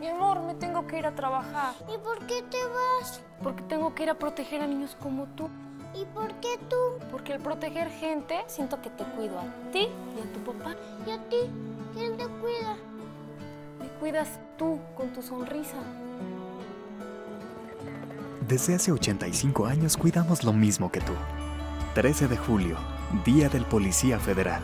Mi amor, me tengo que ir a trabajar. ¿Y por qué te vas? Porque tengo que ir a proteger a niños como tú. ¿Y por qué tú? Porque al proteger gente, siento que te cuido a ti y a tu papá. ¿Y a ti? ¿Quién te cuida? Me cuidas tú con tu sonrisa. Desde hace 85 años cuidamos lo mismo que tú. 13 de julio, Día del Policía Federal.